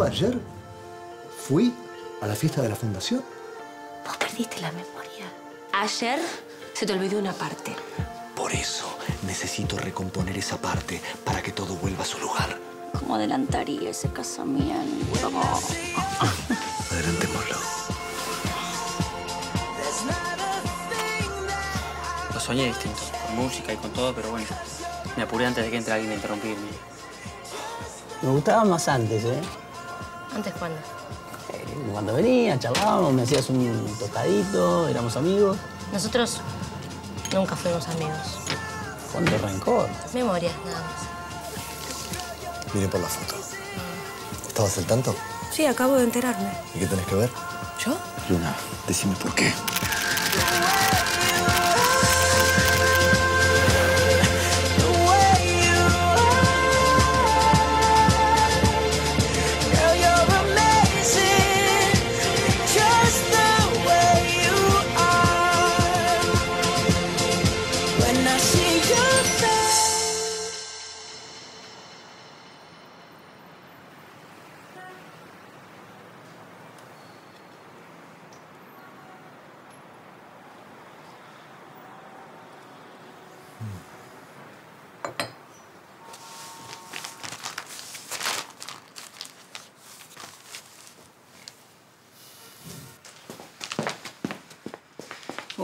Yo ayer fui a la fiesta de la fundación. Vos perdiste la memoria. Ayer se te olvidó una parte. Por eso necesito recomponer esa parte para que todo vuelva a su lugar. ¿Cómo adelantaría ese casamiento? Adelantémoslo. Lo soñé distinto, con música y con todo, pero bueno, me apuré antes de que entre alguien a interrumpirme. Me gustaba más antes, ¿eh? ¿Antes cuándo? Eh, Cuando venía, charlábamos, me hacías un tostadito, éramos amigos. Nosotros nunca fuimos amigos. ¿Cuánto rencor? Memoria, nada más. Mire por la foto. ¿Estabas al tanto? Sí, acabo de enterarme. ¿Y qué tenés que ver? ¿Yo? Luna, decime por qué.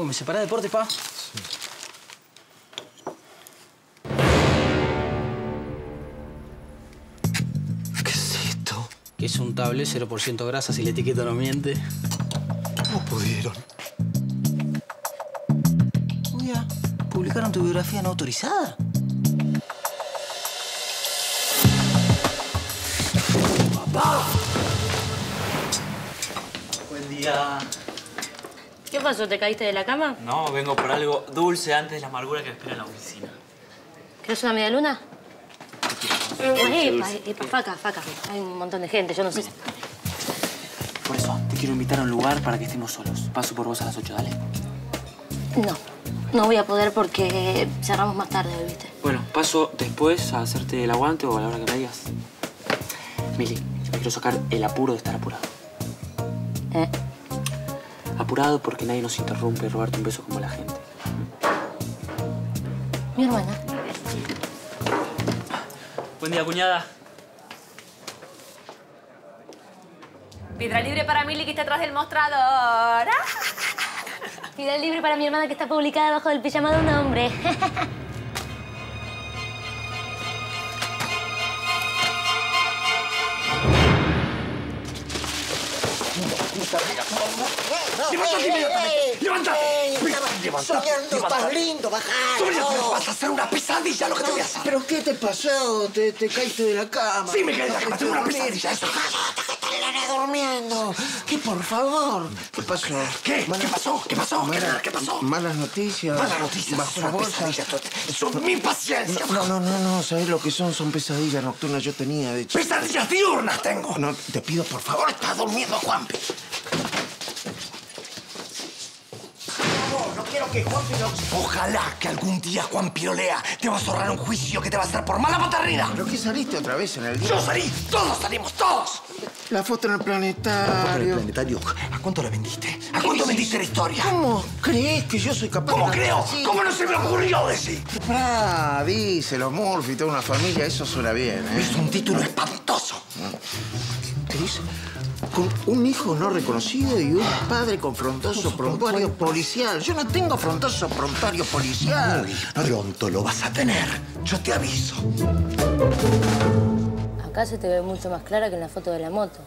¿Me separa de deporte, pa? ¿Qué es esto? Que es un tablet 0% grasa si la etiqueta no miente. ¿Cómo pudieron? Oiga, ¿publicaron tu biografía no autorizada? Buen día. ¿Qué pasó? ¿Te caíste de la cama? No, vengo por algo dulce antes de la amargura que me espera en la oficina. ¿Quieres una media luna? Epa, epa, faca, faca. Hay un montón de gente, yo no sé. Por eso, te quiero invitar a un lugar para que estemos solos. Paso por vos a las 8, dale. No, no voy a poder porque cerramos más tarde, ¿viste? Bueno, paso después a hacerte el aguante o a la hora que me digas. Mili, me quiero sacar el apuro de estar apurado. Apurado porque nadie nos interrumpe robarte un beso como la gente. Mi hermana. Buen día, cuñada. Piedra libre para Mili que está atrás del mostrador. Vida libre para mi hermana que está publicada bajo el pijama de un hombre. ¡Levántate inmediatamente! ¡Levántate! Soñando, estás lindo, bajar. Vas a hacer una pesadilla lo que te voy a hacer. ¿Pero qué te pasó? ¿Te, te caíste de la cama? Sí, me caí de la cama, tengo una pesadilla, eso. ¿Qué, por favor? ¿Qué pasó? ¿Qué? ¿Qué pasó? ¿Qué pasó? ¿Qué, Mala- ¿Qué pasó? Malas noticias. Malas noticias, Bajo una pesadilla. es mi paciencia. No, no, no, no, ¿sabés lo que son? Son pesadillas nocturnas. Yo tenía, de hecho. Pesadillas diurnas tengo. No, te pido, por favor, Estás durmiendo, Juanpi. No quiero que Juan Ojalá que algún día Juan Pirolea te va a zorrar un juicio que te va a hacer por mala paternidad. ¿Pero qué saliste otra vez en el día? Yo salí, todos salimos, todos. La foto en el planetario. planetario. ¿A cuánto la vendiste? ¿A cuánto vendiste la historia? ¿Cómo crees que yo soy capaz ¿Cómo de creo? así? ¿Cómo no se me ocurrió decir? Ah, díselo, Murphy, toda una familia, eso suena bien, ¿eh? Es un título espantoso. Cris, con un hijo no reconocido y un padre con frondoso prontuario policial. Yo no tengo frondoso prontuario policial. Muy pronto lo vas a tener. Yo te aviso. Acá se te ve mucho más clara que en la foto de la moto.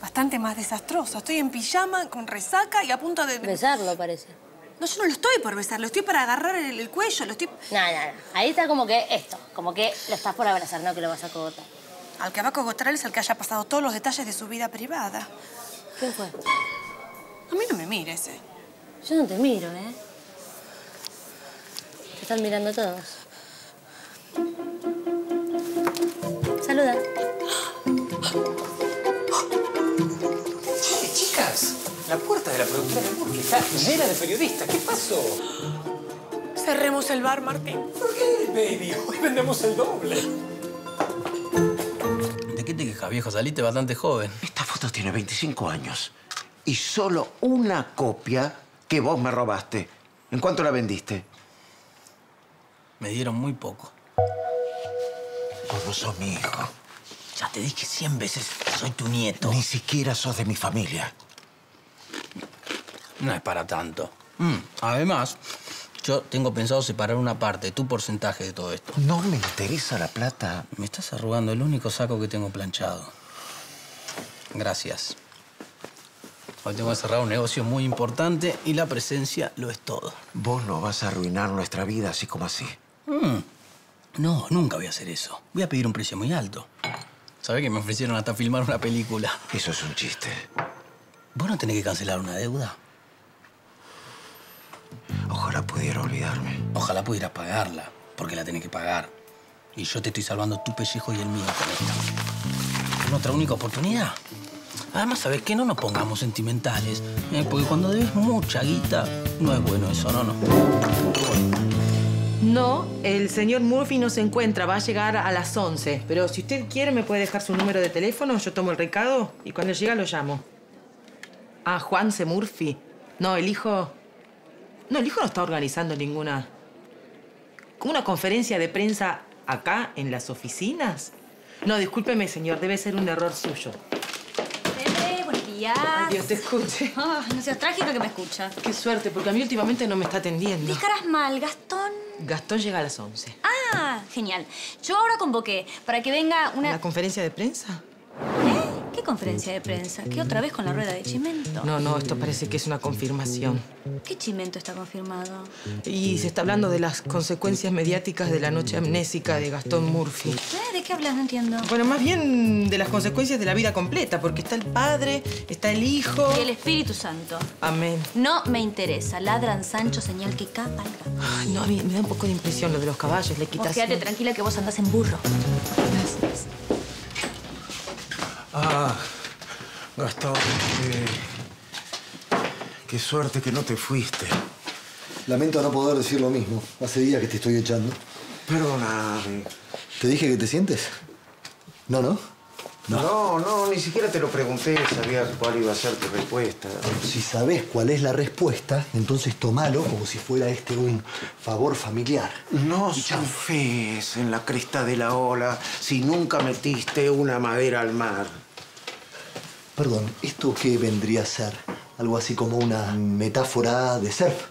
Bastante más desastroso. Estoy en pijama, con resaca y a punto de... Besarlo, parece. No, yo no lo estoy por besar, lo estoy para agarrar el, el cuello, lo estoy... No, no, no. Ahí está como que esto. Como que lo estás por abrazar, no que lo vas a cogotar. Al que va a cogotar es el que haya pasado todos los detalles de su vida privada. ¿Quién fue? A mí no me mires, ¿eh? Yo no te miro, ¿eh? Te están mirando todos. Saluda. Che, chicas, la puerta de la productora de Burke está llena de periodistas. ¿Qué pasó? Cerremos el bar, Martín. ¿Por qué, baby? Hoy vendemos el doble. Vieja, viejo. Saliste bastante joven. Esta foto tiene 25 años. Y solo una copia que vos me robaste. ¿En cuánto la vendiste? Me dieron muy poco. Vos no sos mi hijo. Ya te dije cien veces que soy tu nieto. Ni siquiera sos de mi familia. No es para tanto. Mm, Además, yo tengo pensado separar una parte, tu porcentaje de todo esto. No me interesa la plata. Me estás arrugando el único saco que tengo planchado. Gracias. Hoy tengo que cerrar un negocio muy importante y la presencia lo es todo. Vos no vas a arruinar nuestra vida así como así. Mm. No, nunca voy a hacer eso. Voy a pedir un precio muy alto. ¿Sabés que me ofrecieron hasta filmar una película? Eso es un chiste. ¿Vos no tenés que cancelar una deuda? Ojalá pudiera olvidarme. Ojalá pudieras pagarla, porque la tenés que pagar. Y yo te estoy salvando tu pellejo y el mío con esta. ¿Es nuestra única oportunidad? Además, ¿sabes qué? No nos pongamos sentimentales. ¿eh? Porque cuando debes mucha guita, no es bueno eso, no, no. No, el señor Murphy no se encuentra, va a llegar a las 11. Pero si usted quiere, me puede dejar su número de teléfono, yo tomo el recado y cuando llega lo llamo. Ah, Juan C. Murphy. No, el hijo... No, el hijo no está organizando ninguna... ¿Una conferencia de prensa acá, en las oficinas? No, discúlpeme, señor, debe ser un error suyo. Pepe, buenos días. Ay, Dios te escuche. Ah, no seas trágico que me escucha. Qué suerte, porque a mí últimamente no me está atendiendo. Discaras mal, Gastón. Gastón llega a las 11. Ah, genial. Yo ahora convoqué para que venga una... ¿La conferencia de prensa? ¿Eh? ¿Qué conferencia de prensa? ¿Qué otra vez con la rueda de Chimento? No, no, esto parece que es una confirmación. ¿Qué Chimento está confirmado? Y se está hablando de las consecuencias mediáticas de la noche amnésica de Gastón Murphy. ¿Eh? ¿De qué hablas? No entiendo. Bueno, más bien de las consecuencias de la vida completa, porque está el padre, está el hijo. Y el Espíritu Santo. Amén. No me interesa. Ladran Sancho, señal que cabalga. Ay, no, a mí me da un poco de impresión lo de los caballos, Vos equitación. quédate tranquila que vos andás en burro. Gracias. Ah, Gastón, qué... qué suerte que no te fuiste. Lamento no poder decir lo mismo. Hace días que te estoy echando. Perdóname. ¿Te dije que te sientes? No, ¿no? No, no, ni siquiera te lo pregunté. Sabía cuál iba a ser tu respuesta. Si sabes cuál es la respuesta, entonces tomalo como si fuera este un favor familiar. No surfes en la cresta de la ola si nunca metiste una madera al mar. Perdón, ¿esto qué vendría a ser? Algo así como una metáfora de surf.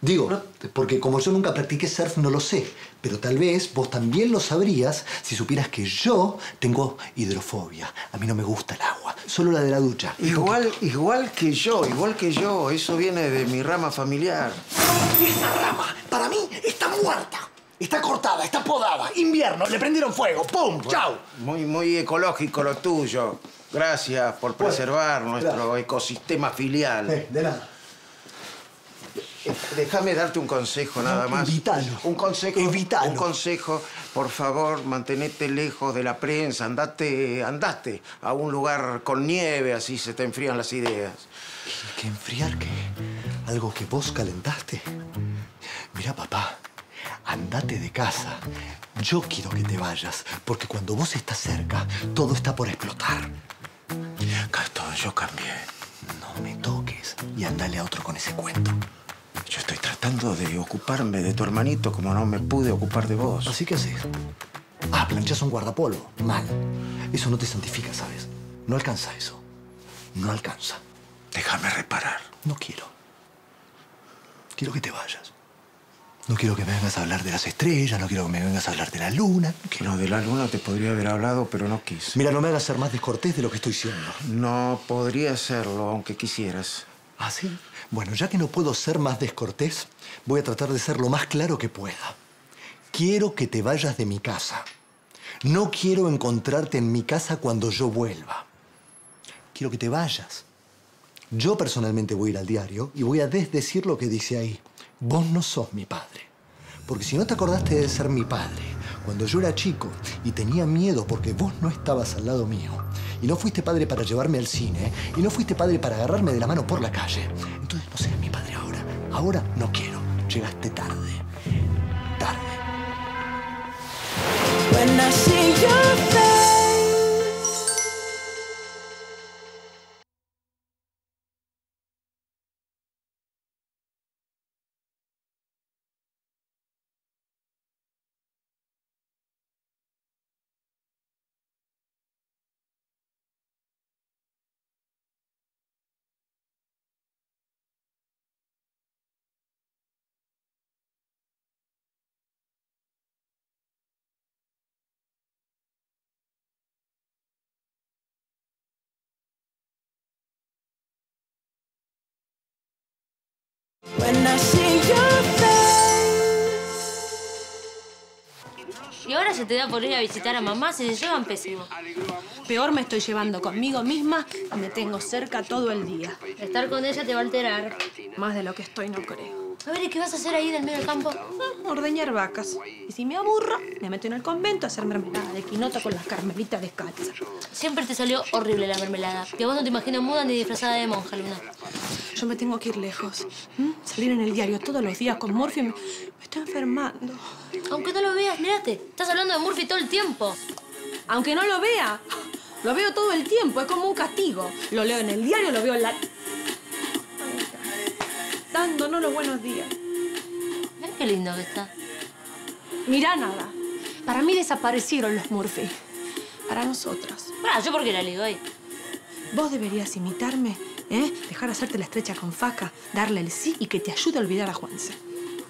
Digo, porque como yo nunca practiqué surf, no lo sé. Pero tal vez vos también lo sabrías si supieras que yo tengo hidrofobia. A mí no me gusta el agua, solo la de la ducha. Igual, igual que yo, igual que yo. Eso viene de mi rama familiar. Esa rama, para mí, está muerta. Está cortada, está podada. Invierno, le prendieron fuego. ¡Pum! ¡Chao! Muy, muy ecológico lo tuyo. Gracias por preservar nuestro ecosistema filial. Eh, de nada. Déjame darte un consejo nada No, más. evitalo. Un consejo. Evitalo. Un consejo. Por favor, mantenete lejos de la prensa. Andate, andate a un lugar con nieve, así se te enfrían las ideas. ¿Qué enfriar qué? ¿Algo que vos calentaste? Mira, papá, andate de casa. Yo quiero que te vayas, porque cuando vos estás cerca, todo está por explotar. Gastón, yo cambié. No me toques y andale a otro con ese cuento. Yo estoy tratando de ocuparme de tu hermanito como no me pude ocupar de vos. Así que haces. Ah, planchas un guardapolvo. Mal. Eso no te santifica, ¿sabes? No alcanza eso. No alcanza. Déjame reparar. No quiero. Quiero que te vayas. No quiero que me vengas a hablar de las estrellas, no quiero que me vengas a hablar de la luna. no de la luna te podría haber hablado, pero no quise. Mira, no me hagas ser más descortés de lo que estoy siendo. No podría hacerlo, aunque quisieras. ¿Ah, sí? Bueno, ya que no puedo ser más descortés, voy a tratar de ser lo más claro que pueda. Quiero que te vayas de mi casa. No quiero encontrarte en mi casa cuando yo vuelva. Quiero que te vayas. Yo personalmente voy a ir al diario y voy a desdecir lo que dice ahí. Vos no sos mi padre. Porque si no te acordaste de ser mi padre, cuando yo era chico y tenía miedo porque vos no estabas al lado mío, y no fuiste padre para llevarme al cine, y no fuiste padre para agarrarme de la mano por la calle, entonces no seas mi padre ahora. Ahora no quiero. Llegaste tarde. Tarde. Y ahora se te da por ir a visitar a mamá, se se llevan pésimo. Peor me estoy llevando conmigo misma y me tengo cerca todo el día. Estar con ella te va a alterar. Más de lo que estoy no creo. A ver, ¿y qué vas a hacer ahí en el medio del campo? Ah, Ordeñar vacas. Y si me aburro, me meto en el convento a hacer mermelada de quinota con las carmelitas descalzas. Siempre te salió horrible la mermelada. Que vos no te imaginas muda ni disfrazada de monja, Luna. Yo me tengo que ir lejos. Salir en el diario todos los días con Morphy me, me estoy enfermando. Aunque no lo veas, mírate. Estás hablando de Murphy todo el tiempo. Aunque no lo vea, lo veo todo el tiempo. Es como un castigo. Lo leo en el diario, lo veo en la... Dándonos los buenos días. Mirá qué lindo que está. Mirá nada. Para mí desaparecieron los Murphy. Para nosotras. Ah, ¿yo por qué la ligo ahí? Vos deberías imitarme, ¿eh? Dejar hacerte la estrecha con Faca, darle el sí y que te ayude a olvidar a Juanse.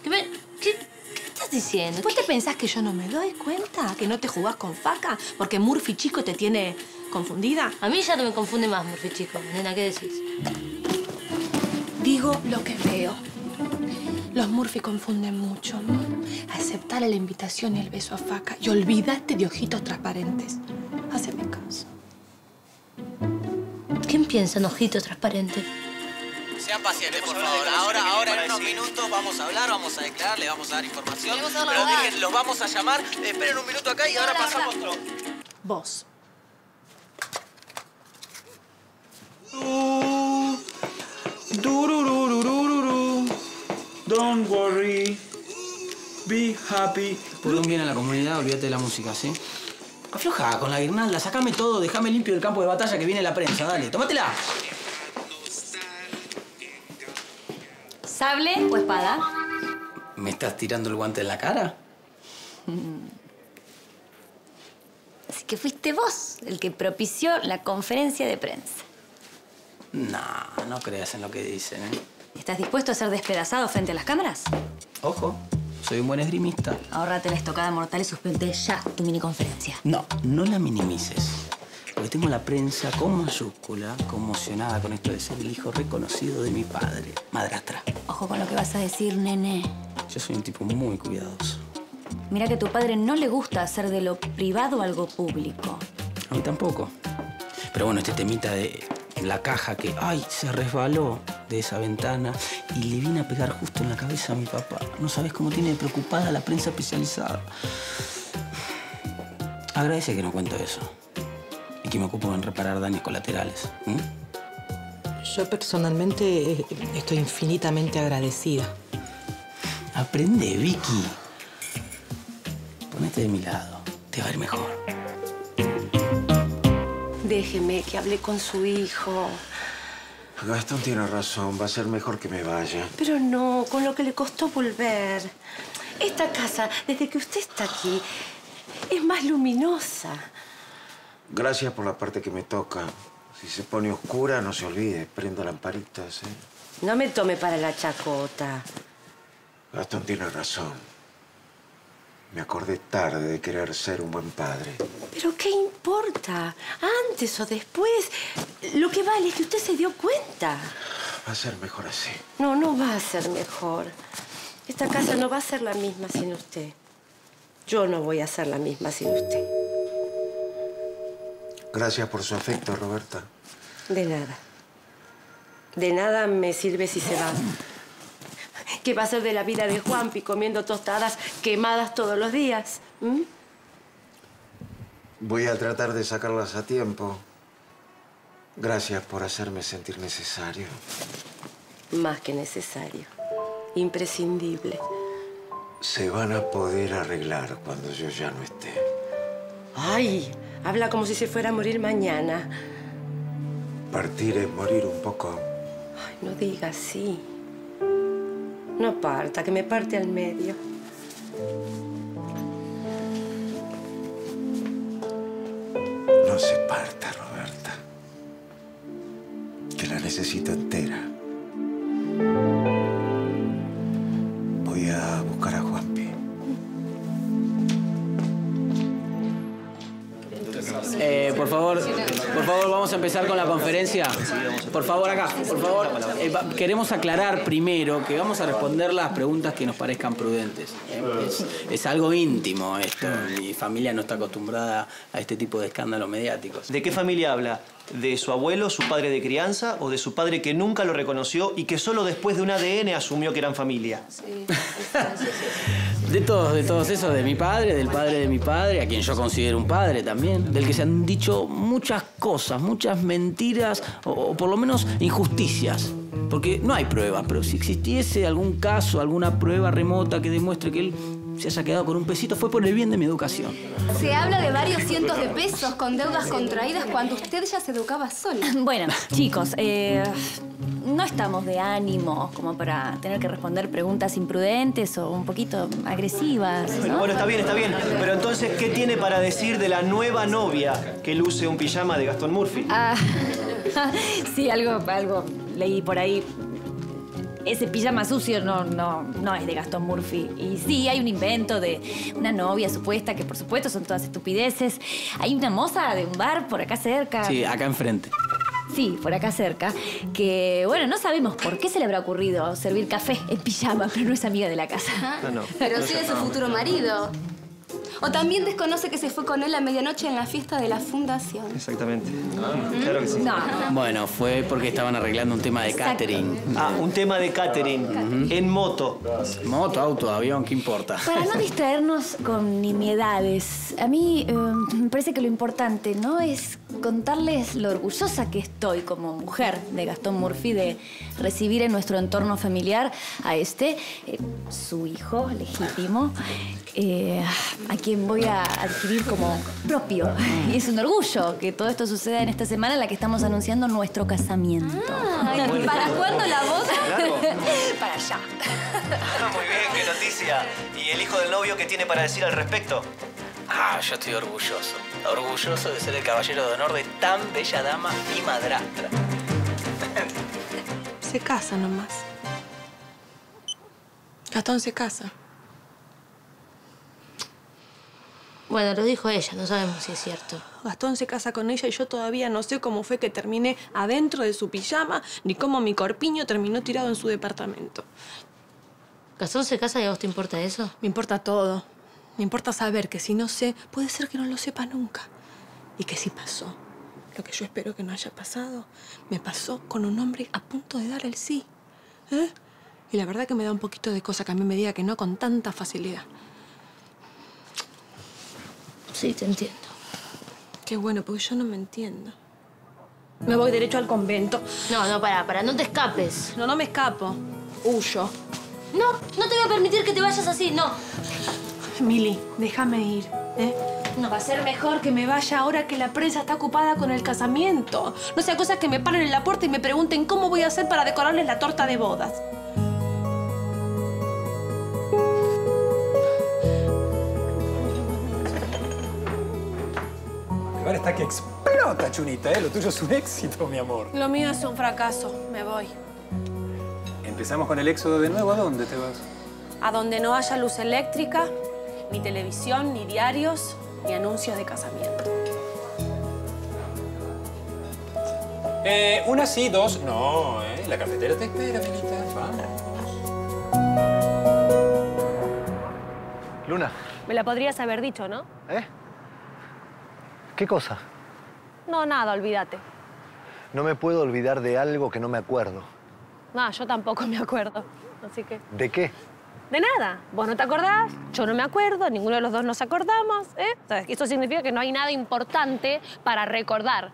¿Qué, me- qué- qué estás diciendo? ¿Vos te pensás que yo no me doy cuenta? ¿Que no te jugás con Faca? Porque Murphy chico te tiene confundida. A mí ya no me confunde más, Murphy, chico. Nena, ¿qué decís? Digo lo que veo. Los Murphy confunden mucho, ¿no? Aceptar la invitación y el beso a Faca y olvídate de ojitos transparentes. Haceme caso. ¿Quién piensa en ojitos transparentes? Sean pacientes, por favor. Ahora, ahora en unos minutos vamos a hablar, vamos a declarar, le vamos a dar información. Pero los vamos a llamar. Esperen un minuto acá y ahora pasamos todo. Vos. Dururururururu. Don't worry. Be happy. Por un bien a la comunidad, olvídate de la música, ¿sí? Afloja con la guirnalda, sacame todo, déjame limpio el campo de batalla que viene la prensa, dale, tómatela. ¿Sable o espada? ¿Me estás tirando el guante en la cara? Así que fuiste vos el que propició la conferencia de prensa. No, no creas en lo que dicen, ¿eh? ¿Estás dispuesto a ser despedazado frente a las cámaras? Ojo, soy un buen esgrimista. Ahórrate la estocada mortal y suspende ya tu miniconferencia. No, no la minimices. Porque tengo la prensa con mayúscula conmocionada con esto de ser el hijo reconocido de mi padre, madrastra. Ojo con lo que vas a decir, nene. Yo soy un tipo muy cuidadoso. Mira que a tu padre no le gusta hacer de lo privado algo público. A mí tampoco. Pero bueno, este temita de la caja que, ay, se resbaló de esa ventana y le vine a pegar justo en la cabeza a mi papá. No sabes cómo tiene preocupada la prensa especializada. Agradece que no cuento eso. Y que me ocupo en reparar daños colaterales. Yo personalmente eh, estoy infinitamente agradecida. Aprende, Vicky. Ponete de mi lado. Te va a ir mejor. Déjeme que hable con su hijo. Gastón tiene razón, va a ser mejor que me vaya. Pero no, con lo que le costó volver. Esta casa, desde que usted está aquí, es más luminosa. Gracias por la parte que me toca. Si se pone oscura, no se olvide, prenda lamparitas, ¿eh? No me tome para la chacota. Gastón tiene razón. Me acordé tarde de querer ser un buen padre. Pero ¿qué importa? Antes o después, lo que vale es que usted se dio cuenta. Va a ser mejor así. No, no va a ser mejor. Esta casa no va a ser la misma sin usted. Yo no voy a ser la misma sin usted. Gracias por su afecto, Roberta. De nada. De nada me sirve si se va. ¿Qué va a ser de la vida de Juanpi comiendo tostadas quemadas todos los días? ¿Mm? Voy a tratar de sacarlas a tiempo. Gracias por hacerme sentir necesario. Más que necesario. Imprescindible. Se van a poder arreglar cuando yo ya no esté. Ay, habla como si se fuera a morir mañana. Partir es morir un poco. Ay, no diga así. No parta, que me parte al medio. No se parta, Roberta. Que la necesito entera. Vamos a empezar con la conferencia. Por favor, acá, por favor. Eh, queremos aclarar primero que vamos a responder las preguntas que nos parezcan prudentes. ¿eh? Es algo íntimo esto. Mi familia no está acostumbrada a este tipo de escándalos mediáticos. ¿De qué familia habla? ¿De su abuelo, su padre de crianza o de su padre que nunca lo reconoció y que solo después de un ADN asumió que eran familia? De todos, de todos esos, de mi padre, del padre de mi padre, a quien yo considero un padre también, del que se han dicho muchas cosas, muchas mentiras o, o por lo menos injusticias. Porque no hay pruebas, pero si existiese algún caso, alguna prueba remota que demuestre que él se haya quedado con un pesito, fue por el bien de mi educación. Se habla de varios cientos de pesos con deudas contraídas cuando usted ya se educaba sola. Bueno, chicos, eh, no estamos de ánimo como para tener que responder preguntas imprudentes o un poquito agresivas. ¿no? Bueno, bueno, está bien, está bien. Pero entonces, ¿qué tiene para decir de la nueva novia que luce un pijama de Gastón Murphy? Ah, sí, algo, algo leí por ahí. Ese pijama sucio no, no, no es de Gastón Murphy. Y sí, hay un invento de una novia supuesta, que por supuesto son todas estupideces. Hay una moza de un bar por acá cerca. Sí, acá enfrente. Sí, por acá cerca. Que, bueno, no sabemos por qué se le habrá ocurrido servir café en pijama, pero no es amiga de la casa. No, no. Pero sí de su futuro marido. O también desconoce que se fue con él a medianoche en la fiesta de la fundación. Exactamente. Claro que sí. No. Bueno, fue porque estaban arreglando un tema de Exacto. catering. Ah, un tema de catering. En moto. Moto, auto, avión, ¿qué importa? Para no distraernos con nimiedades, a mí eh, me parece que lo importante no es contarles lo orgullosa que estoy como mujer de Gastón Murphy de recibir en nuestro entorno familiar a este, eh, su hijo legítimo, eh, a quien voy a adquirir como propio. Y es un orgullo que todo esto suceda en esta semana en la que estamos anunciando nuestro casamiento. Ay, ¿Para cuándo la boda? Claro. Para allá. Muy bien, qué noticia. ¿Y el hijo del novio qué tiene para decir al respecto? Ah, yo estoy orgulloso. Orgulloso de ser el caballero de honor de tan bella dama, mi madrastra. Se casa nomás. Gastón se casa. Bueno, lo dijo ella, no sabemos si es cierto. Gastón se casa con ella y yo todavía no sé cómo fue que terminé adentro de su pijama, ni cómo mi corpiño terminó tirado en su departamento. ¿Gastón se casa y a vos te importa eso? Me importa todo. Me importa saber que si no sé, puede ser que no lo sepa nunca. Y que si pasó, lo que yo espero que no haya pasado, me pasó con un hombre a punto de dar el sí. ¿Eh? Y la verdad que me da un poquito de cosa que a mí me diga que no con tanta facilidad. Sí, te entiendo. Qué bueno, porque yo no me entiendo. Me voy derecho al convento. No, no, para, para, no te escapes. No, no me escapo. Huyo. No, no te voy a permitir que te vayas así, no. Mili, déjame ir. ¿eh? No. Va a ser mejor que me vaya ahora que la prensa está ocupada con el casamiento. No sea cosa que me paren en la puerta y me pregunten cómo voy a hacer para decorarles la torta de bodas. Ahora está que explota, Chunita, ¿eh? Lo tuyo es un éxito, mi amor. Lo mío es un fracaso. Me voy. Empezamos con el éxodo de nuevo. ¿A dónde te vas? A donde no haya luz eléctrica, ni televisión, ni diarios, ni anuncios de casamiento. Eh, una sí, dos no, ¿eh? La cafetera te espera, Milita. Vamos. Luna, Me la podrías haber dicho, ¿no? ¿eh? ¿Qué cosa? No, nada, olvídate. No me puedo olvidar de algo que no me acuerdo. No, yo tampoco me acuerdo. Así que. ¿De qué? De nada. Vos no te acordás, yo no me acuerdo, ninguno de los dos nos acordamos, ¿eh? O sea, Eso significa que no hay nada importante para recordar.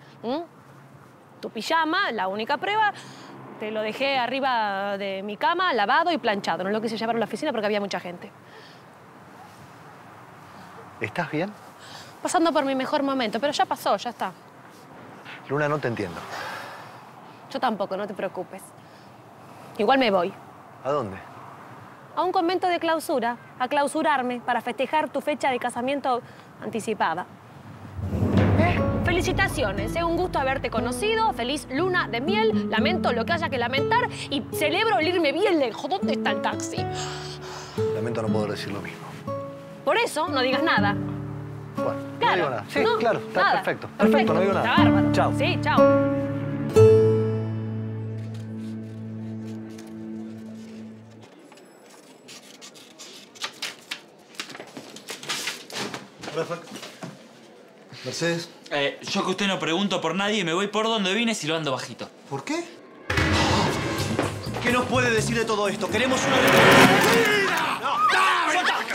Tu pijama, la única prueba, te lo dejé arriba de mi cama, lavado y planchado. No lo quise llevar a la oficina porque había mucha gente. ¿Estás bien? Pasando por mi mejor momento, pero ya pasó, ya está. Luna, no te entiendo. Yo tampoco, no te preocupes. Igual me voy. ¿A dónde? A un convento de clausura, a clausurarme para festejar tu fecha de casamiento anticipada. ¿Eh? Felicitaciones, es un gusto haberte conocido. Feliz luna de miel. Lamento lo que haya que lamentar y celebro el irme bien lejos. ¿Dónde está el taxi? Lamento no poder decir lo mismo. Por eso, no digas nada. Bueno, Claro, no digo nada. Sí, no, claro, está nada. perfecto. Perfecto, no digo nada. Está bárbaro. Chao. Sí, chao. Mercedes. Eh, yo que usted no pregunto por nadie, me voy por donde vine silbando bajito. ¿Por qué? ¿Qué nos puede decir de todo esto? Queremos una...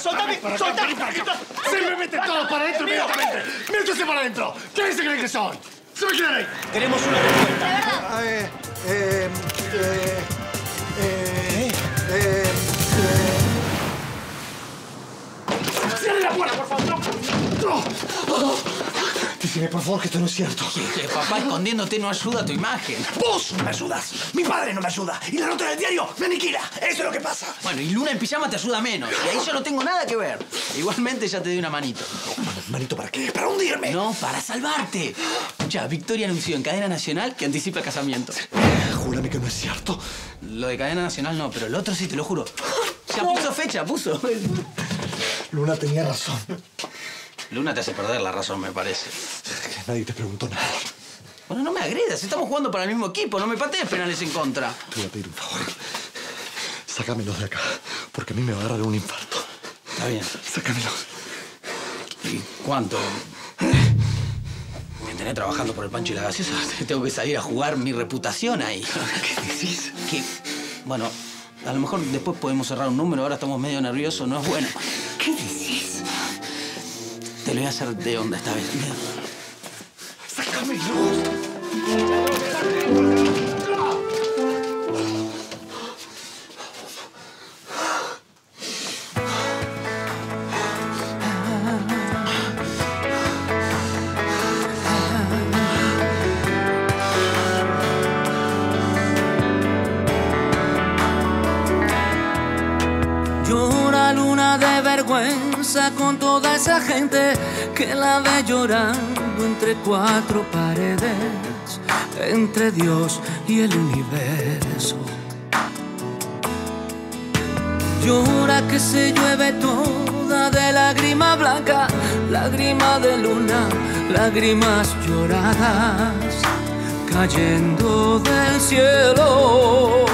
¡Soltame! ¡Soltame! ¡Soltame! ¡Se me meten todos para adentro inmediatamente! ¡Métese para adentro! ¿Quiénes se creen que son? ¡Se me quedan ahí! Queremos una respuesta. Ah, eh, eh, eh, eh, eh, ¡Cierre la puerta, por favor! ¡No! Decime, por favor, que esto no es cierto. Que papá escondiéndote no ayuda a tu imagen. ¡Vos no me ayudas! ¡Mi padre no me ayuda! ¡Y la nota del diario me aniquila! ¡Eso es lo que pasa! Bueno, y Luna en pijama te ayuda menos. Y ahí yo no tengo nada que ver. Igualmente ya te di una manito. ¿Manito para qué? ¿Para hundirme? No, para salvarte. Ya, Victoria anunció en cadena nacional que anticipa el casamiento. Júrame que no es cierto. Lo de cadena nacional no, pero el otro sí, te lo juro. Ya puso fecha, puso. Luna tenía razón. Luna te hace perder la razón, me parece. Que nadie te preguntó nada. Bueno, no me agredas. Estamos jugando para el mismo equipo. No me patees penales en contra. Te voy a pedir un favor. Sácamelos de acá, porque a mí me va a agarrar un infarto. Está bien. Sácamelos. ¿Y cuánto? Me tenés trabajando por el pancho y la gaseosa. Tengo que salir a jugar mi reputación ahí. ¿Qué decís? Que, bueno, a lo mejor después podemos cerrar un número. Ahora estamos medio nerviosos. No es bueno. ¿Qué decís? Te lo voy a hacer de onda esta vez. ¡Sácamelos! Llora con toda esa gente que la ve llorando entre cuatro paredes, entre Dios y el universo. Llora que se llueve toda de lágrima blanca, lágrima de luna, lágrimas lloradas cayendo del cielo.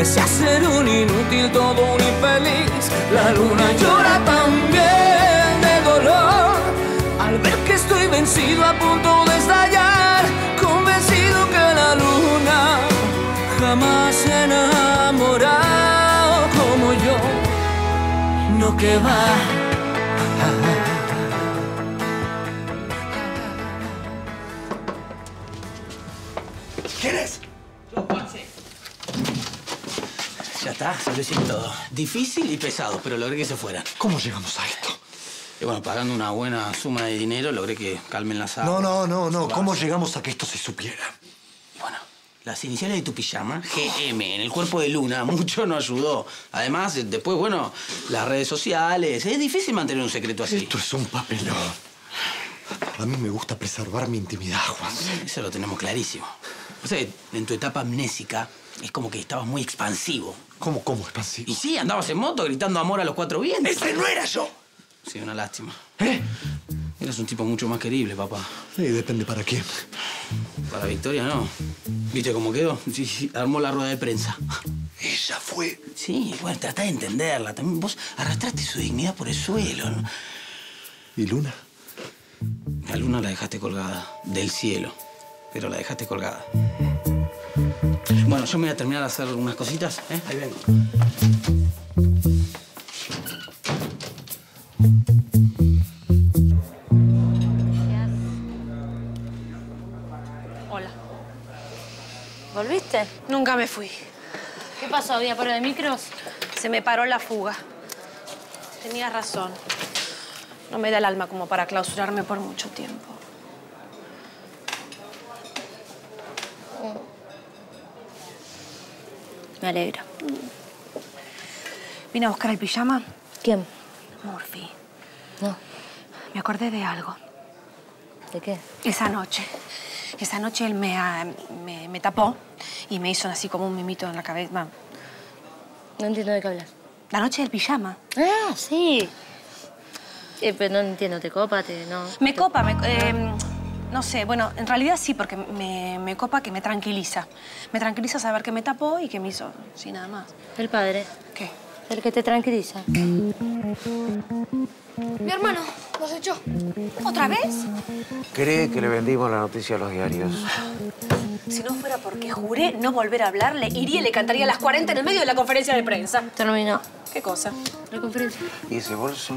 Empecé a ser un inútil, todo un infeliz. La luna llora también de dolor al ver que estoy vencido a punto de estallar. Convencido que la luna jamás se enamorado como yo. No que va. Todo. Difícil y pesado, pero logré que se fueran. ¿Cómo llegamos a esto? Y bueno, pagando una buena suma de dinero, logré que calmen las aguas. No, no, no, no. ¿Cómo llegamos a que esto se supiera? Las iniciales de tu pijama, GM, en el cuerpo de Luna, mucho no ayudó. Además, después, bueno, las redes sociales. Es difícil mantener un secreto así. Esto es un papelón. A mí me gusta preservar mi intimidad, Juan. Eso lo tenemos clarísimo. O sea, en tu etapa amnésica es como que estabas muy expansivo. ¿Cómo, cómo expansivo? Y sí, andabas en moto gritando amor a los cuatro vientos. ¡Ese no era yo! Sí, una lástima. ¿Eh? Eres un tipo mucho más querible, papá. Sí, depende para quién. Para Victoria, no. ¿Viste cómo quedó? Sí, sí, armó la rueda de prensa. Ella fue. Sí, bueno, tratá de entenderla. También vos arrastraste su dignidad por el suelo. ¿no? ¿Y Luna? A Luna la dejaste colgada. Del cielo. Pero la dejaste colgada. Bueno, yo me voy a terminar de hacer unas cositas, ¿eh? Ahí vengo. Hola. ¿Volviste? Nunca me fui. ¿Qué pasó? ¿Había paro de micros? Se me paró la fuga. Tenías razón. No me da el alma como para clausurarme por mucho tiempo. Me alegra. ¿Vine a buscar el pijama? ¿Quién? Murphy. No. Me acordé de algo. ¿De qué? Esa noche. Esa noche él me, ah, me, me tapó y me hizo así como un mimito en la cabeza. Bueno, No entiendo de qué hablas. la noche del pijama. Ah, sí. Eh, pero no entiendo, ¿te copa? Te, no. Me copa, me, eh, no sé, bueno, en realidad sí, porque me, me copa que me tranquiliza. Me tranquiliza saber que me tapó y que me hizo, sí, nada más. El padre. ¿Qué? El que te tranquiliza. Mi hermano nos echó. ¿Otra vez? Cree que le vendimos la noticia a los diarios. Si no fuera porque juré no volver a hablarle, iría y le cantaría a las 40 en el medio de la conferencia de prensa. Terminó. ¿Qué cosa? La conferencia. ¿Y ese bolso?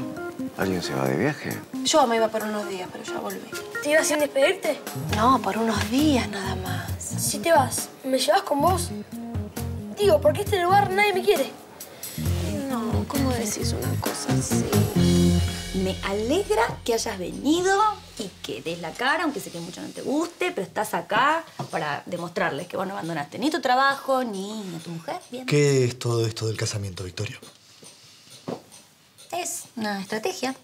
¿Alguien se va de viaje? Yo me iba por unos días, pero ya volví. ¿Te ibas sin despedirte? No, por unos días nada más. Si te vas, ¿me llevas con vos? Digo, porque este lugar nadie me quiere. No, ¿cómo decís una cosa así? Me alegra que hayas venido y que des la cara, aunque sé que mucho no te guste, pero estás acá para demostrarles que vos no abandonaste ni tu trabajo ni a tu mujer. Bien. ¿Qué es todo esto del casamiento, Victorio? Es una estrategia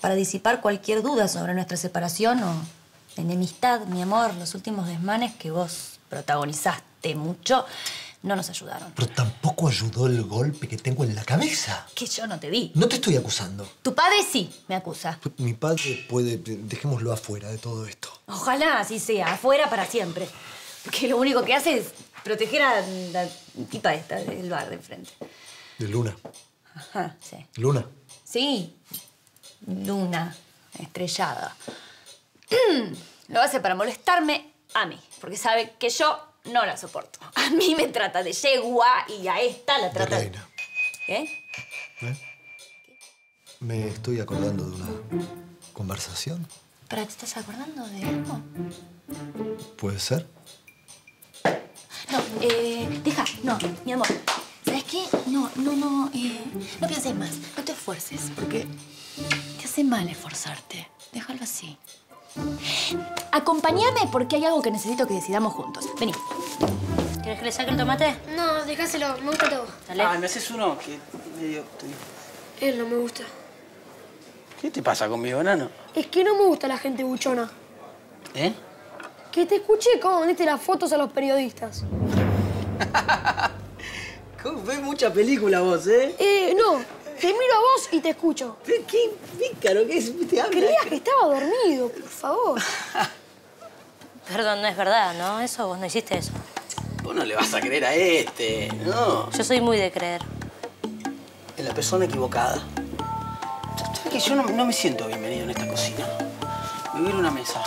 para disipar cualquier duda sobre nuestra separación o enemistad, mi amor. Los últimos desmanes que vos protagonizaste mucho no nos ayudaron. Pero tampoco ayudó el golpe que tengo en la cabeza. Que yo no te di. No te estoy acusando. Tu padre sí me acusa. Mi padre puede... Dejémoslo afuera de todo esto. Ojalá así sea, afuera para siempre. Porque lo único que hace es proteger a la tipa esta del bar de enfrente. De Luna. Ajá, sí. Luna. Sí, luna estrellada. Lo hace para molestarme a mí, porque sabe que yo no la soporto. A mí me trata de yegua y a esta la trata de... reina. ¿Qué? Me estoy acordando de una conversación. ¿Pero te estás acordando de algo? ¿Puede ser? No, eh, deja, no, mi amor. ¿Sabes qué? No, no, no, eh, no pienses más, no te esfuerces, porque te hace mal esforzarte. Déjalo así. Acompáñame porque hay algo que necesito que decidamos juntos. Vení. ¿Quieres que le saque el tomate? No, déjaselo, me gusta todo. Dale. Ay, me haces uno que medio... Él no me gusta. ¿Qué te pasa conmigo, enano? Es que no me gusta la gente buchona. ¿Eh? Que te escuché cómo vendiste las fotos a los periodistas. ¿Cómo ves mucha película vos, eh? Eh, no. Te miro a vos y te escucho. ¿Qué pícaro que es? Te habla. Creías que estaba dormido, por favor. Perdón, no es verdad, ¿no? Eso, vos no hiciste eso. Vos no le vas a creer a este, no. Yo soy muy de creer. En la persona equivocada. ¿Sabes que yo no, no me siento bienvenido en esta cocina? Me voy a ir a una mesa.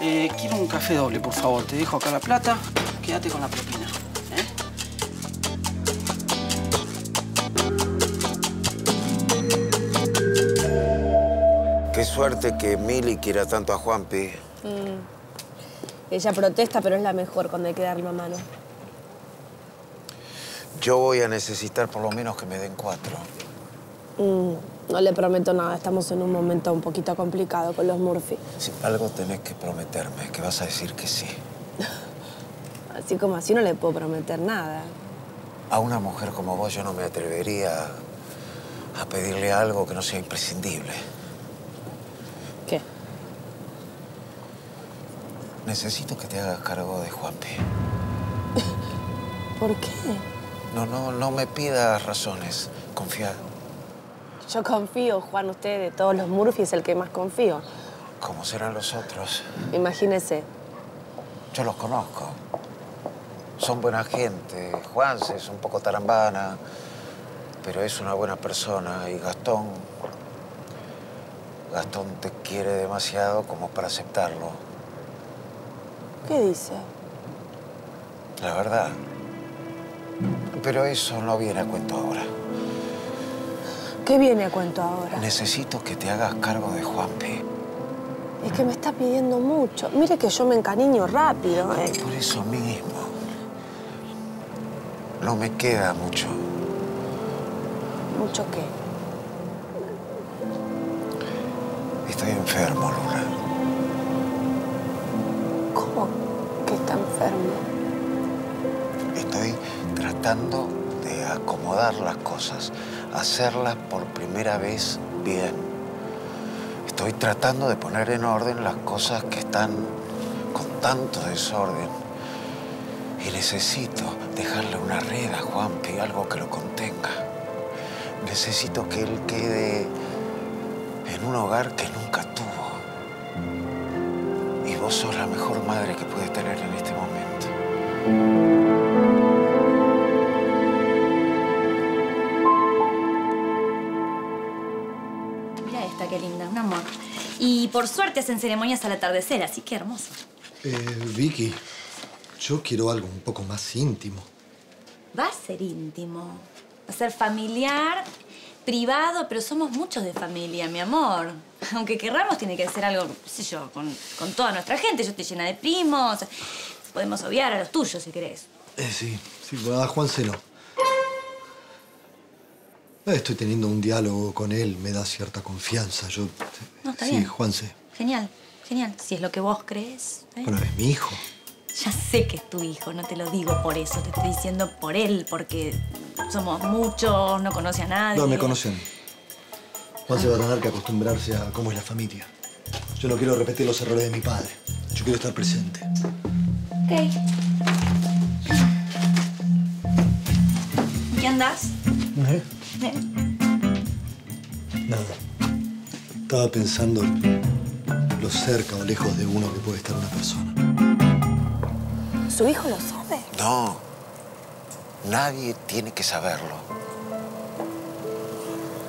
Eh, quiero un café doble, por favor. Te dejo acá la plata. Quédate con la propina. Qué suerte que Mili quiera tanto a Juanpi. Ella protesta, pero es la mejor cuando hay que darle una mano. Yo voy a necesitar por lo menos que me den cuatro. Mm, no le prometo nada, estamos en un momento un poquito complicado con los Murphy. Si algo tenés que prometerme, que vas a decir que sí. Así como así no le puedo prometer nada. A una mujer como vos yo no me atrevería a pedirle algo que no sea imprescindible. Necesito que te hagas cargo de Juanpi. ¿Por qué? No, no, no me pidas razones. Confía. Yo confío, Juan, usted de todos los Murphy es el que más confío. ¿Cómo serán los otros? Imagínese. Yo los conozco. Son buena gente. Juanse es un poco tarambana, pero es una buena persona. Y Gastón... Gastón te quiere demasiado como para aceptarlo. ¿Qué dice? La verdad. Pero eso no viene a cuento ahora. ¿Qué viene a cuento ahora? Necesito que te hagas cargo de Juanpi. Es que me está pidiendo mucho. Mire que yo me encariño rápido, ¿eh? Por eso mismo. No me queda mucho. ¿Mucho qué? Estoy enfermo, Luna. Enfermo? Estoy tratando de acomodar las cosas, hacerlas por primera vez bien. Estoy tratando de poner en orden las cosas que están con tanto desorden. Y necesito dejarle una red a Juanpi, algo que lo contenga. Necesito que él quede en un hogar que nunca tuvo. Y vos sos la mejor madre que puede tener en este. Mira esta, qué linda, un amor. Y por suerte hacen ceremonias al atardecer, así que hermoso. Eh, Vicky, yo quiero algo un poco más íntimo. Va a ser íntimo. Va a ser familiar, privado, pero somos muchos de familia, mi amor. Aunque querramos, tiene que ser algo, qué sé yo, con, con toda nuestra gente. Yo estoy llena de primos. Podemos obviar a los tuyos, si querés. Eh, sí, sí, a Juan no. Eh, Estoy teniendo un diálogo con él, me da cierta confianza. Yo. No, está sí, bien. Juanse. Genial, genial. Si es lo que vos crees. ¿eh? Bueno, es mi hijo. Ya sé que es tu hijo, no te lo digo por eso. Te estoy diciendo por él, porque somos muchos, no conoce a nadie. No, me conocen. Juan se va a tener que acostumbrarse a cómo es la familia. Yo no quiero repetir los errores de mi padre. Yo quiero estar presente. Ok. ¿En ¿Qué andás? ¿Eh? ¿Eh? Nada. Estaba pensando lo cerca o lejos de uno que puede estar una persona. ¿Su hijo lo sabe? No, nadie tiene que saberlo.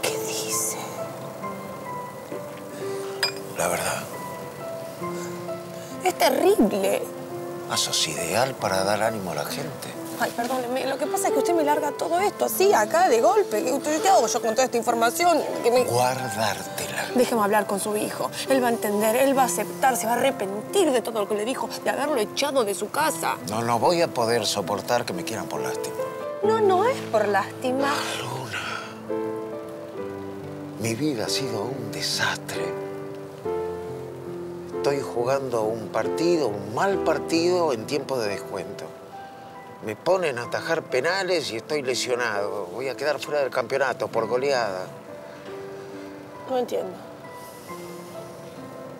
¿Qué dice? La verdad, Es terrible. Ah, sos ideal para dar ánimo a la gente. Ay, perdóneme, lo que pasa es que usted me larga todo esto así, acá, de golpe. ¿Qué hago yo con toda esta información? Que me... Guardártela. Déjeme hablar con su hijo. Él va a entender, él va a aceptar, se va a arrepentir de todo lo que le dijo, de haberlo echado de su casa. No, no voy a poder soportar que me quieran por lástima. No, no es por lástima. Mi vida ha sido un desastre. Estoy jugando un partido, un mal partido en tiempo de descuento. Me ponen a atajar penales y estoy lesionado. Voy a quedar fuera del campeonato por goleada. No entiendo.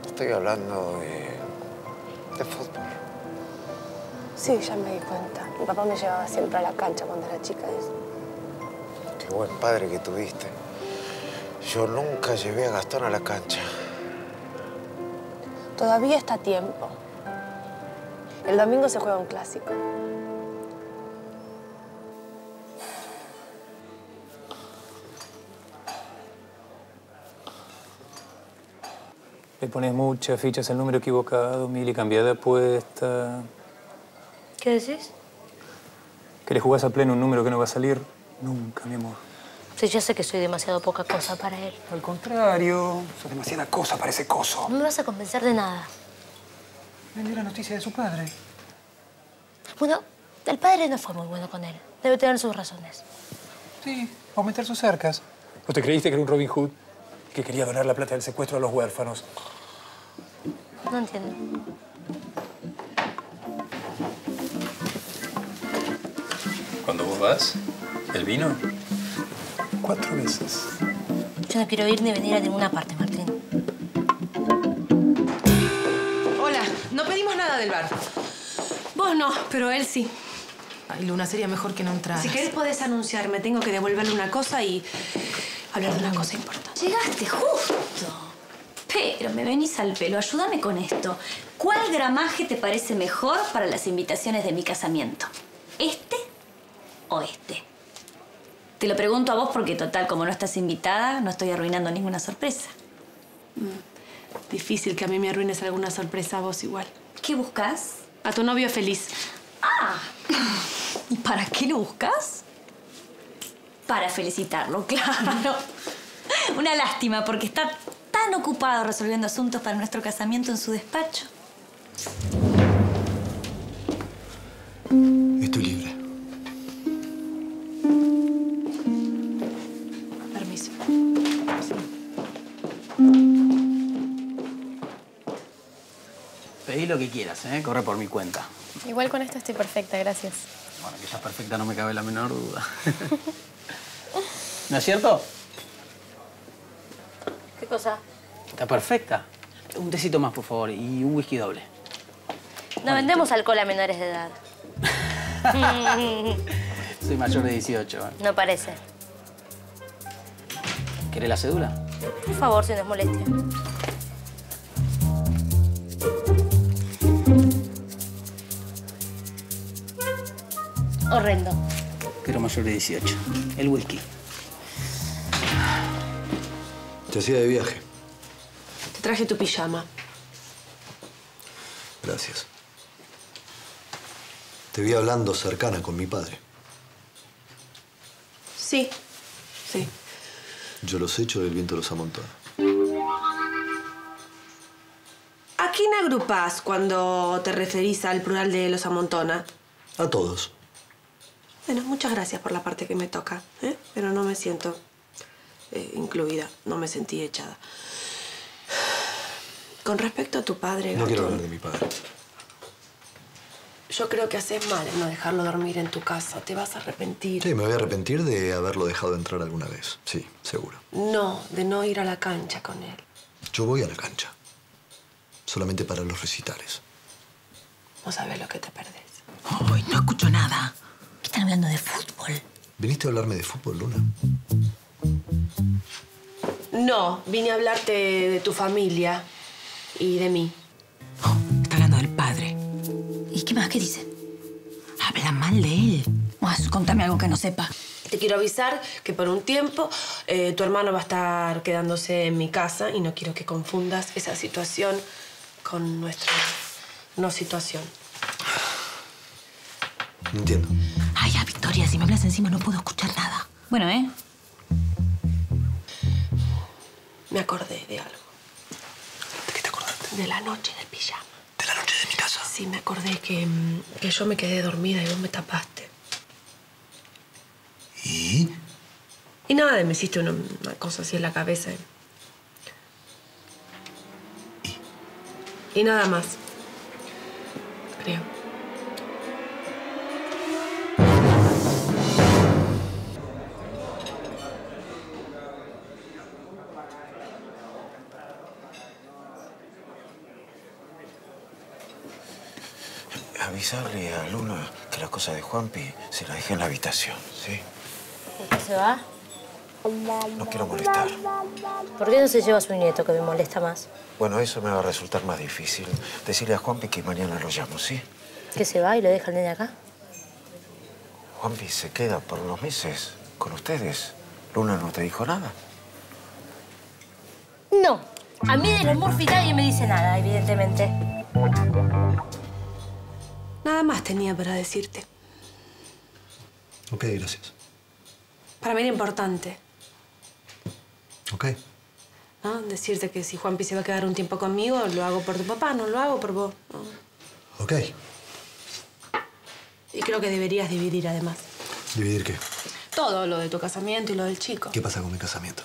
Estoy hablando de, de fútbol. Sí, ya me di cuenta. Mi papá me llevaba siempre a la cancha cuando era chica. Qué buen padre que tuviste. Yo nunca llevé a Gastón a la cancha. Todavía está a tiempo. El domingo se juega un clásico. Le pones muchas fichas al número equivocado, Mili, cambia de apuesta. ¿Qué decís? Que le jugás a pleno un número que no va a salir nunca, mi amor. Sí, ya sé que soy demasiado poca cosa para él. Al contrario, sos demasiada cosa para ese coso. No me vas a convencer de nada. Me dio la noticia de su padre. Bueno, el padre no fue muy bueno con él. Debe tener sus razones. Sí, aumentar sus cercas. ¿O te creíste que era un Robin Hood que quería donar la plata del secuestro a los huérfanos? No entiendo. Cuando vos vas, ¿el vino? Cuatro veces. Yo no quiero ir ni venir a ninguna parte, Martín. Hola, no pedimos nada del bar. Vos no, pero él sí. Ay, Luna, sería mejor que no entraras. Si querés podés anunciarme. Tengo que devolverle una cosa y hablar de una cosa importante. Llegaste justo. Pero me venís al pelo. Ayúdame con esto. ¿Cuál gramaje te parece mejor para las invitaciones de mi casamiento? ¿Este o este? Te lo pregunto a vos porque, total, como no estás invitada, no estoy arruinando ninguna sorpresa. Mm, Difícil que a mí me arruines alguna sorpresa a vos igual. ¿Qué buscas? A tu novio feliz. Ah, ¿y para qué lo buscas? Para felicitarlo, claro. Una lástima porque está tan ocupado resolviendo asuntos para nuestro casamiento en su despacho. Quieras, ¿eh? Corre por mi cuenta. Igual con esto estoy perfecta, gracias. Bueno, que ella es perfecta no me cabe la menor duda. ¿No es cierto? ¿Qué cosa? Está perfecta. Un tecito más, por favor, y un whisky doble. No vendemos alcohol a menores de edad. Soy mayor de 18. ¿eh? no parece. ¿Querés la cédula? Por favor, si no es molestia. Horrendo. Quiero mayor de 18. El whisky. Te hacía de viaje. Te traje tu pijama. Gracias. Te vi hablando cercana con mi padre. Sí, sí. Yo los echo del viento los amontona. ¿A quién agrupas cuando te referís al plural de los amontona? A todos. Bueno, muchas gracias por la parte que me toca, ¿eh? pero no me siento eh, incluida, no me sentí echada. Con respecto a tu padre, No quiero hablar de mi padre. yo creo que haces mal en no dejarlo dormir en tu casa. Te vas a arrepentir. Sí, me voy a arrepentir de haberlo dejado entrar alguna vez. Sí, seguro. No, de no ir a la cancha con él. Yo voy a la cancha. Solamente para los recitales. No sabes lo que te perdés. Ay, no escucho nada. ¿Qué están hablando de fútbol? ¿Viniste a hablarme de fútbol, Luna? No, vine a hablarte de tu familia y de mí. Está hablando del padre. ¿Y qué más? ¿Qué dice? Habla mal de él. Pues, contame algo que no sepa. Te quiero avisar que por un tiempo eh, tu hermano va a estar quedándose en mi casa y no quiero que confundas esa situación con nuestra no situación. No entiendo. Victoria, si me hablas encima no puedo escuchar nada. Bueno, ¿eh? Me acordé de algo. ¿De qué te acordaste? De la noche del pijama. ¿De la noche de mi casa? Sí, me acordé que, mm, que yo me quedé dormida y vos me tapaste. ¿Y? Y nada, me hiciste una, una cosa así en la cabeza. Y nada más. Creo. Avisarle a Luna que la cosa de Juanpi se la deje en la habitación, ¿sí? ¿Por qué se va? No quiero molestar. ¿Por qué no se lleva a su nieto, que me molesta más? Bueno, eso me va a resultar más difícil. Decirle a Juanpi que mañana lo llamo, ¿sí? ¿Que se va y lo deja el nene acá? Juanpi se queda por unos meses con ustedes. Luna no te dijo nada. No. A mí de los Murphy nadie me dice nada, evidentemente. Nada más tenía para decirte. Ok, gracias. Para mí era importante, Ok. ¿no? Decirte que si Juanpi se va a quedar un tiempo conmigo, lo hago por tu papá, no lo hago por vos. ¿no? Ok. Y creo que deberías dividir además. ¿Dividir qué? Todo lo de tu casamiento y lo del chico. ¿Qué pasa con mi casamiento?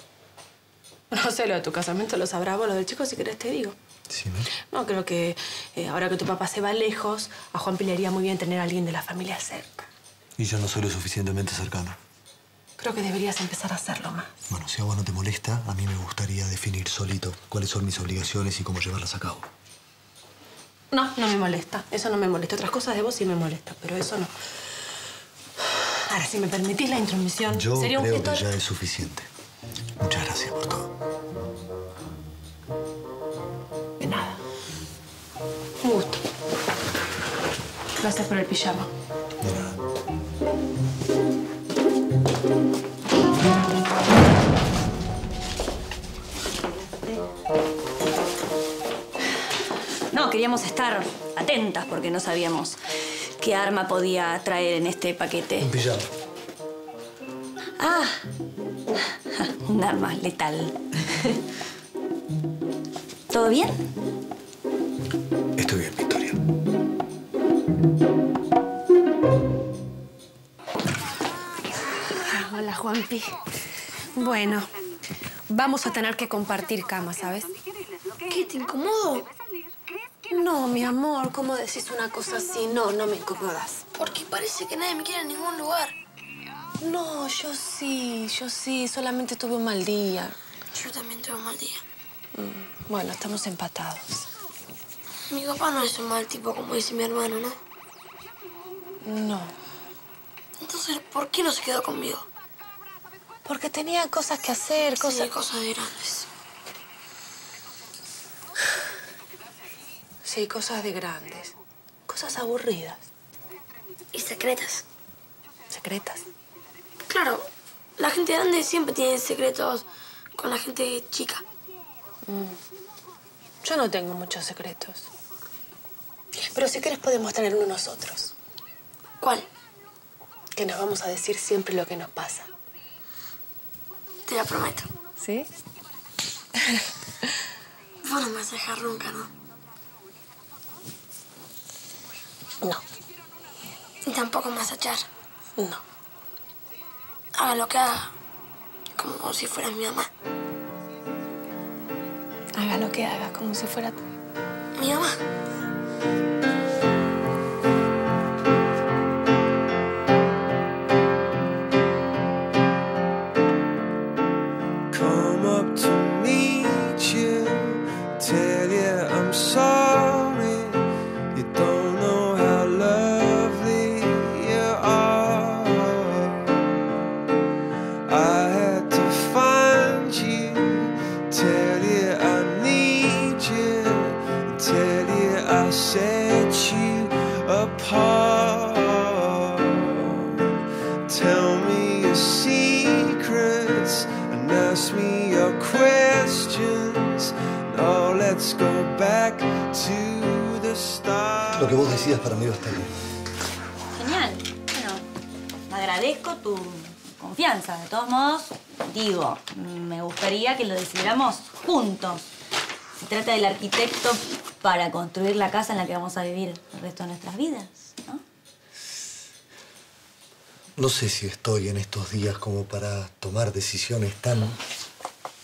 No sé, lo de tu casamiento lo sabrás vos, lo del chico si querés te digo. Sí, ¿no? No, creo que eh, ahora que tu papá se va lejos, a Juanpi le haría muy bien tener a alguien de la familia cerca. Y yo no soy lo suficientemente cercano. Creo que deberías empezar a hacerlo más. Bueno, si a vos no te molesta, a mí me gustaría definir solito cuáles son mis obligaciones y cómo llevarlas a cabo. No, no me molesta. Eso no me molesta. Otras cosas de vos sí me molestan, pero eso no. Ahora, si me permitís la intromisión, Yo sería un creo gesto... que ya es suficiente. Muchas gracias por todo. Nada. Un gusto. Gracias por el pijama. No, queríamos estar atentas porque no sabíamos qué arma podía traer en este paquete. Un pijama. Ah, un arma letal. ¿Todo bien? Estoy bien, Victoria. Hola, Juanpi. Bueno, vamos a tener que compartir cama, ¿sabes? ¿Qué? ¿Te incomodo? No, mi amor, ¿cómo decís una cosa así? No, no me incomodas. Porque parece que nadie me quiere en ningún lugar. No, yo sí, yo sí. Solamente tuve un mal día. Yo también tuve un mal día. Mm, Bueno, estamos empatados. Mi papá no es un mal tipo como dice mi hermano, ¿no? No. Entonces, ¿por qué no se quedó conmigo? Porque tenía cosas que hacer, cosas... Sí, cosas de grandes. Sí, cosas de grandes. Cosas aburridas. Y secretas. Secretas. Claro, la gente grande siempre tiene secretos con la gente chica. Mm. Yo no tengo muchos secretos. Pero si quieres podemos tener uno nosotros. ¿Cuál? Que nos vamos a decir siempre lo que nos pasa. Te lo prometo. ¿Sí? Vos no me vas a dejar nunca, ¿no? No. Ni tampoco me vas a echar. No. Haga lo que haga. Como si fueras mi mamá. Haga lo que haga, como si fuera mi mamá. Para mí va a estar bien. Genial. Bueno, agradezco tu confianza. De todos modos, digo, me gustaría que lo decidiéramos juntos. Se trata del arquitecto para construir la casa en la que vamos a vivir el resto de nuestras vidas. No sé si estoy en estos días como para tomar decisiones tan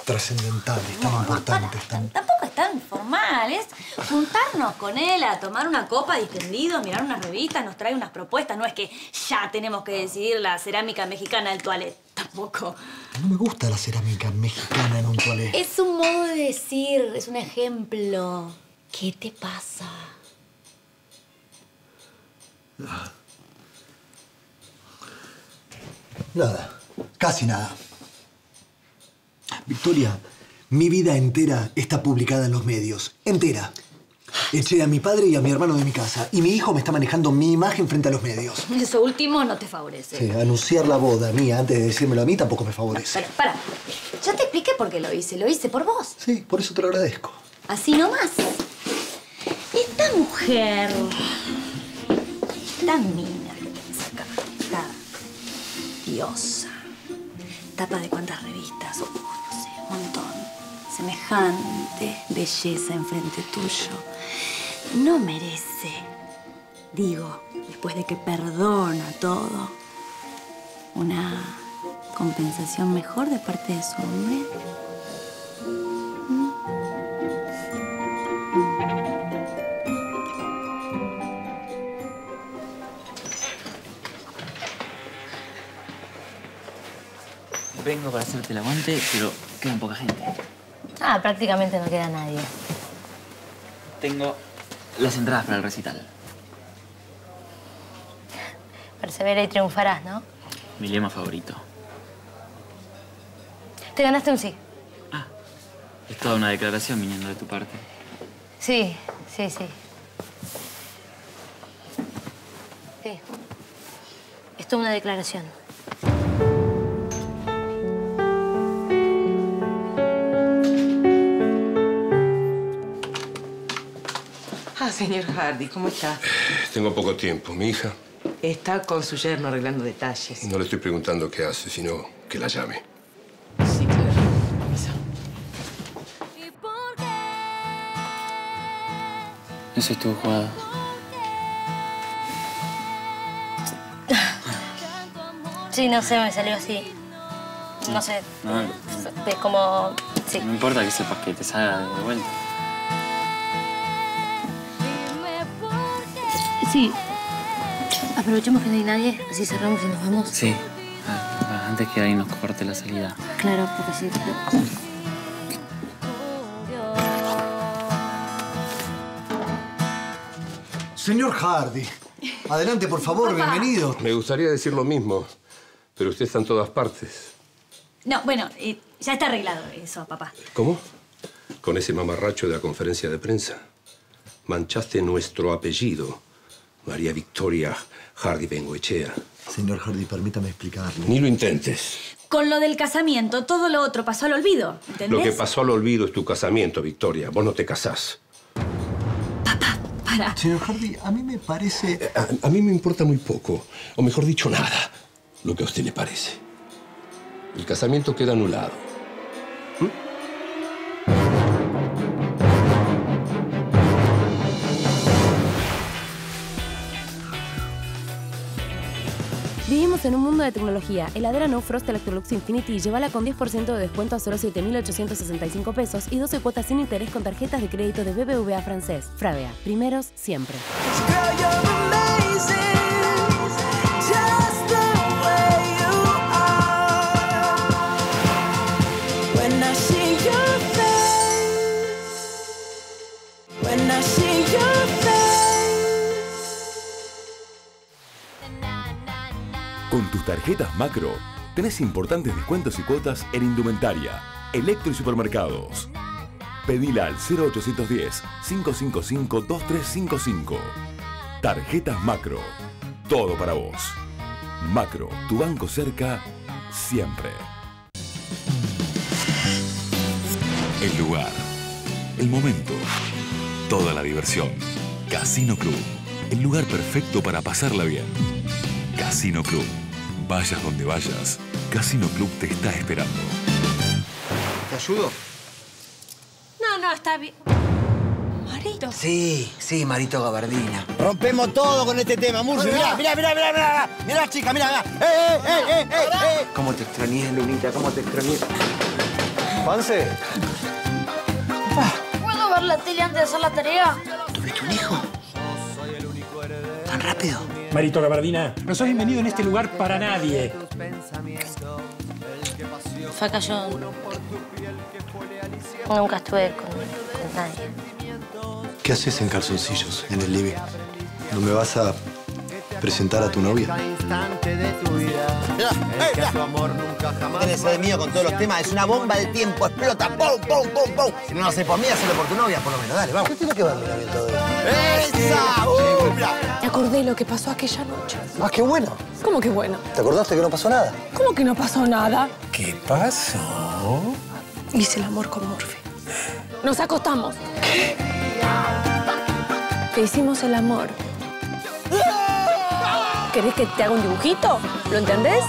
trascendentales, tan importantes, tan... Tan formal, es juntarnos con él a tomar una copa distendido, mirar unas revistas, nos trae unas propuestas. No es que ya tenemos que decidir la cerámica mexicana del toilet. Tampoco. No me gusta la cerámica mexicana en un toilet. Es un modo de decir, es un ejemplo. ¿Qué te pasa? Nada, casi nada. Victoria, mi vida entera está publicada en los medios. Entera. Eché a mi padre y a mi hermano de mi casa. Y mi hijo me está manejando mi imagen frente a los medios. Eso último no te favorece. Sí, anunciar la boda mía antes de decírmelo a mí tampoco me favorece. Pero, para. Ya te expliqué por qué lo hice. Lo hice por vos. Sí, por eso te lo agradezco. Así nomás. Esta mujer. Esta mina. Saca. Esta diosa. Tapa de cuántas revistas. Uh, no sé, un montón. Semejante belleza enfrente tuyo. No merece. Digo, después de que perdona todo. Una compensación mejor de parte de su hombre. Vengo para hacerte el aguante, pero queda poca gente. Ah, prácticamente no queda nadie. Tengo las entradas para el recital. Persevera y triunfarás, ¿no? Mi lema favorito. Te ganaste un sí. Es toda una declaración viniendo de tu parte. Sí, sí, sí. Sí. Es toda una declaración. Señor Hardy, ¿cómo está? Tengo poco tiempo. Mi hija, Está con su yerno arreglando detalles. no le estoy preguntando qué hace, sino que la llame. Sí, claro. Permiso. Eso estuvo jugado. Sí, no sé, me salió así. No sé, No, es como... Sí. no importa que sepas que te salga de vuelta. Sí. Aprovechemos que no hay nadie, así cerramos y nos vamos. Sí. Ah, Antes que alguien nos corte la salida. Claro, porque sí. Señor Hardy, adelante, por favor, bienvenido. Me gustaría decir lo mismo, pero usted está en todas partes. No, bueno, eh, ya está arreglado eso, papá. ¿Cómo? Con ese mamarracho de la conferencia de prensa. Manchaste nuestro apellido. María Victoria Hardy Bengoechea. Señor Hardy, permítame explicarle. Ni lo intentes. Con lo del casamiento, todo lo otro pasó al olvido, ¿entendés? Lo que pasó al olvido es tu casamiento, Victoria. Vos no te casás. Para. Señor Hardy, a mí me parece... A, a mí me importa muy poco, o mejor dicho, nada, lo que a usted le parece. El casamiento queda anulado. En un mundo de tecnología. Heladera No Frost Electrolux Infinity llévala con 10% de descuento a solo 7.865 pesos y 12 cuotas sin interés con tarjetas de crédito de BBVA francés. Fravea, primeros siempre. When Con tus tarjetas Macro, tenés importantes descuentos y cuotas en indumentaria, electro y supermercados. Pedila al 0810-555-2355. Tarjetas Macro. Todo para vos. Macro, tu banco cerca, siempre. El lugar, el momento, toda la diversión. Casino Club, el lugar perfecto para pasarla bien. Casino Club. Vayas donde vayas, Casino Club te está esperando. ¿Te ayudo? No, no, está bien. Marito. Sí, sí, Marito Gabardina. Rompemos todo con este tema, Murcio. Mirá, mirá, mirá, mirá, mirá. Mirá, chica, mirá, mirá. ¡Eh, eh, eh, eh, eh, eh! ¿Cómo te extrañé, Lunita? ¿Cómo te extrañé? Juanse. ¿Puedo ver la tele antes de hacer la tarea? ¿Tuviste un hijo? ¿Tan rápido? Marito Gabardina, no sos bienvenido en este lugar para nadie. Faca, yo nunca estuve con, con nadie. ¿Qué haces en calzoncillos en el living? ¿No me vas a presentar a tu novia? Eh. Tenés de mío con todos los temas. Es una bomba del tiempo. Explota. ¡Pum, pum, pum, pum! Si no lo haces por mí, hacelo por tu novia, por lo menos. Dale, vamos. ¿Qué tiene que ver mi novia en todo esto? ¡Esa! ¡Uh! mirá. Me acordé lo que pasó aquella noche. Ah, qué bueno. ¿Cómo que bueno? ¿Te acordaste que no pasó nada? ¿Cómo que no pasó nada? ¿Qué pasó? Hice el amor con Murphy. Nos acostamos. Que hicimos el amor. ¿Querés que te haga un dibujito? ¿Lo entendés?